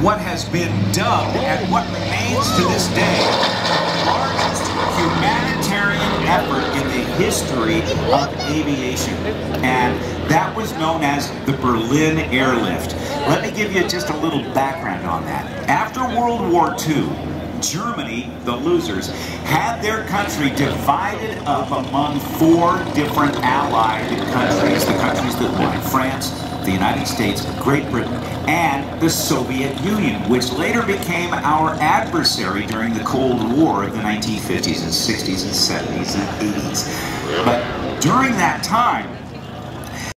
what has been dubbed and what remains to this day the largest humanitarian effort in the history of aviation. And that was known as the Berlin Airlift. Let me give you just a little background on that. After World War II, Germany, the losers, had their country divided up among four different allied countries, the countries that won France, the United States, Great Britain, and the Soviet Union, which later became our adversary during the Cold War of the 1950s and 60s and 70s and 80s. But during that time,